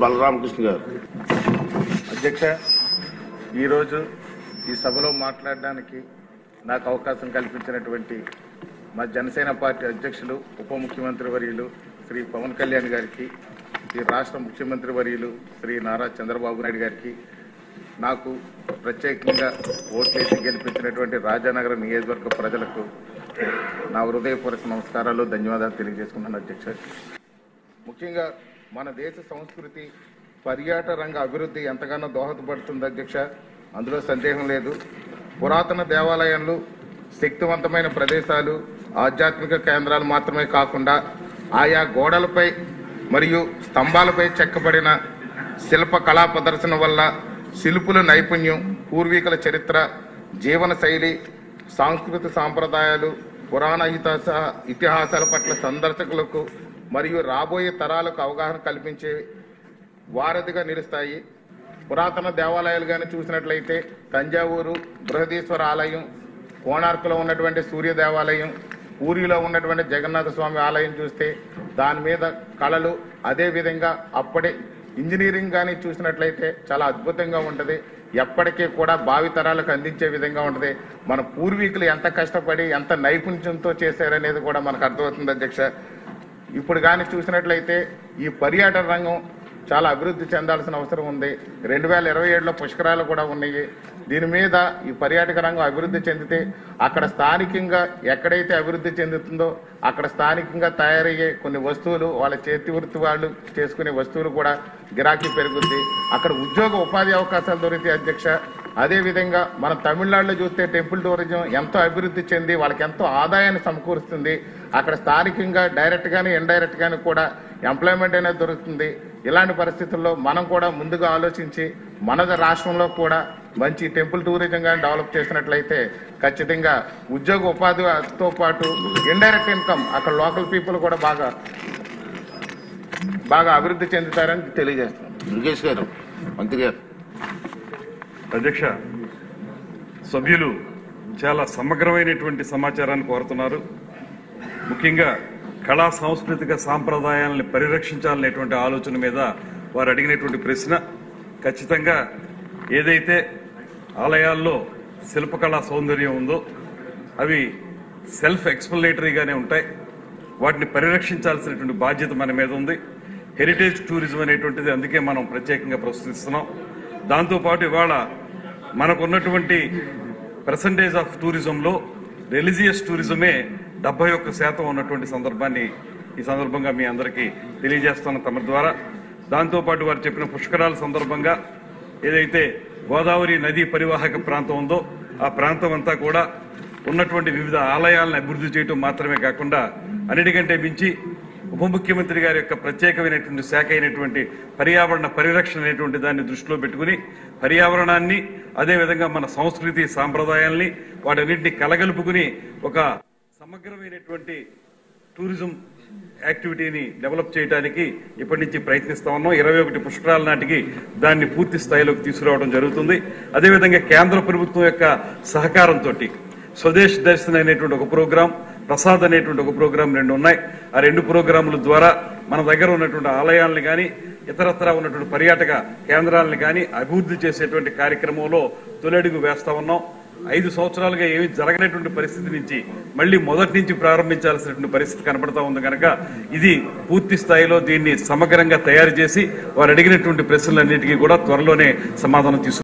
బలరామకృష్ణ గారు. అధ్యక్ష ఈరోజు ఈ సభలో మాట్లాడడానికి నాకు అవకాశం కల్పించినటువంటి మా జనసేన పార్టీ అధ్యక్షులు ఉప ముఖ్యమంత్రి వర్యులు శ్రీ పవన్ కళ్యాణ్ గారికి ఈ రాష్ట్ర ముఖ్యమంత్రి వర్యులు శ్రీ నారా చంద్రబాబు నాయుడు గారికి నాకు ప్రత్యేకంగా ఓట్లేసి గెలిపించినటువంటి రాజానగర నియోజకవర్గ ప్రజలకు నా హృదయపూర్వక నమస్కారాలు ధన్యవాదాలు తెలియజేసుకున్నాను అధ్యక్ష. ముఖ్యంగా మన దేశ సంస్కృతి పర్యాటక రంగ అభివృద్ధి ఎంతగానో దోహదపడుతుంది అధ్యక్ష. అందులో సందేహం లేదు. పురాతన దేవాలయాలు శక్తివంతమైన ప్రదేశాలు ఆధ్యాత్మిక కేంద్రాలు మాత్రమే కాకుండా ఆయా గోడలపై మరియు స్తంభాలపై చెక్కబడిన శిల్ప కళా ప్రదర్శన వల్ల శిల్పుల నైపుణ్యం పూర్వీకుల చరిత్ర జీవన శైలి సాంస్కృతిక సాంప్రదాయాలు పురాణ ఇతిహాస ఇతిహాసాల పట్ల సందర్శకులకు మరియు రాబోయే తరాలకు అవగాహన కల్పించే వారధిగా నిలుస్తాయి. పురాతన దేవాలయాలు కానీ చూసినట్లయితే తంజావూరు బృహదీశ్వర ఆలయం కోణార్కులో ఉన్నటువంటి సూర్య దేవాలయం పూరిలో ఉన్నటువంటి జగన్నాథ స్వామి ఆలయం చూస్తే దాని మీద కళలు అదే విధంగా అప్పటి ఇంజనీరింగ్ కానీ చూసినట్లయితే చాలా అద్భుతంగా ఉంటుంది. ఎప్పటికీ కూడా భావితరాలకు అందించే విధంగా ఉంటుంది. మన పూర్వీకులు ఎంత కష్టపడి ఎంత నైపుణ్యంతో చేశారనేది కూడా మనకు అర్థమవుతుంది అధ్యక్ష. ఇప్పుడు కానీ చూసినట్లయితే ఈ పర్యాటక రంగం చాలా అభివృద్ధి చెందాల్సిన అవసరం ఉంది. రెండు వేల ఇరవై ఏడులో పుష్కరాలు కూడా ఉన్నాయి. దీని మీద ఈ పర్యాటక రంగం అభివృద్ధి చెందితే అక్కడ స్థానికంగా ఎక్కడైతే అభివృద్ధి చెందుతుందో అక్కడ స్థానికంగా తయారయ్యే కొన్ని వస్తువులు వాళ్ళ చేతి వృత్తి వాళ్ళు చేసుకునే వస్తువులు కూడా గిరాకీ పెరుగుద్ది. అక్కడ ఉద్యోగ ఉపాధి అవకాశాలు దొరికితే అధ్యక్ష అదేవిధంగా మనం మన తమిళనాడులో చూస్తే టెంపుల్ టూరిజం ఎంతో అభివృద్ధి చెంది వాళ్ళకి ఎంతో ఆదాయాన్ని సమకూరుస్తుంది. అక్కడ స్థానికంగా డైరెక్ట్ గానీ ఇండైరెక్ట్ గానీ కూడా ఎంప్లాయ్మెంట్ అనేది దొరుకుతుంది. ఇలాంటి పరిస్థితుల్లో మనం కూడా ముందుగా ఆలోచించి మన రాష్ట్రంలో కూడా మంచి టెంపుల్ టూరిజం కానీ డెవలప్ చేసినట్లయితే ఖచ్చితంగా ఉద్యోగ ఉపాధితో పాటు ఇండైరెక్ట్ ఇన్కమ్ అక్కడ లోకల్ పీపుల్ కూడా బాగా బాగా అభివృద్ధి చెందుతారని తెలియజేస్తున్నాం. దుర్గేష్ గారు మంత్రి గారు. అధ్యక్ష సభ్యులు చాలా సమగ్రమైనటువంటి సమాచారాన్ని కోరుతున్నారు. ముఖ్యంగా కళా సాంస్కృతిక సాంప్రదాయాలను పరిరక్షించాలనేటువంటి ఆలోచన మీద వారు అడిగినటువంటి ప్రశ్న. ఖచ్చితంగా ఏదైతే ఆలయాల్లో శిల్పకళా సౌందర్యం ఉందో అవి సెల్ఫ్ ఎక్స్ప్లనేటరీగానే ఉంటాయి. వాటిని పరిరక్షించాల్సినటువంటి బాధ్యత మన మీద ఉంది. హెరిటేజ్ టూరిజం అనేటువంటిది అందుకే మనం ప్రత్యేకంగా ప్రస్తుతిస్తున్నాం. దాంతోపాటు ఇవాళ మనకున్నటువంటి పర్సంటేజ్ ఆఫ్ టూరిజంలో రిలీజియస్ టూరిజమే డెబ్బై ఒక్క శాతం ఉన్నటువంటి సందర్భాన్ని ఈ సందర్భంగా మీ అందరికీ తెలియజేస్తాను తమ ద్వారా. దాంతోపాటు వారు చెప్పిన పుష్కరాల సందర్భంగా ఏదైతే గోదావరి నదీ పరివాహక ప్రాంతం ఉందో ఆ ప్రాంతం అంతా కూడా ఉన్నటువంటి వివిధ ఆలయాలను అభివృద్ధి చేయటం మాత్రమే కాకుండా అన్నిటికంటే మించి ఉప ముఖ్యమంత్రి గారి యొక్క ప్రత్యేకమైనటువంటి శాఖ అయినటువంటి పర్యావరణ పరిరక్షణ అనేటువంటి దాన్ని దృష్టిలో పెట్టుకుని పర్యావరణాన్ని అదేవిధంగా మన సంస్కృతి సాంప్రదాయాల్ని వాటన్నింటినీ కలగలుపుకుని ఒక సమగ్రమైనటువంటి టూరిజం యాక్టివిటీని డెవలప్ చేయడానికి ఇప్పటి నుంచి ప్రయత్నిస్తా ఉన్నాం. ఇరవై ఒకటి పుష్కరాల నాటికి దాన్ని పూర్తి స్థాయిలోకి తీసుకురావడం జరుగుతుంది. అదేవిధంగా కేంద్ర ప్రభుత్వం యొక్క సహకారంతో స్వదేశ్ దర్శన్ అనేటువంటి ఒక ప్రోగ్రాం ప్రసాద్ అనేటువంటి ఒక ప్రోగ్రాం రెండు ఉన్నాయి. ఆ రెండు ప్రోగ్రాముల ద్వారా మన దగ్గర ఉన్నటువంటి ఆలయాలను కానీ ఇతరత్ర ఉన్నటువంటి పర్యాటక కేంద్రాలను కానీ అభివృద్ధి చేసేటువంటి కార్యక్రమంలో తొలడుగు వేస్తా ఉన్నాం. ఐదు సంవత్సరాలుగా ఏమి జరగనటువంటి పరిస్థితి నుంచి మళ్ళీ మొదటి నుంచి ప్రారంభించాల్సినటువంటి పరిస్థితి కనబడతా ఉంది కనుక ఇది పూర్తి స్థాయిలో దీన్ని సమగ్రంగా తయారు చేసి వారు అడిగినటువంటి ప్రశ్నలన్నిటికీ కూడా త్వరలోనే సమాధానం తీసుకు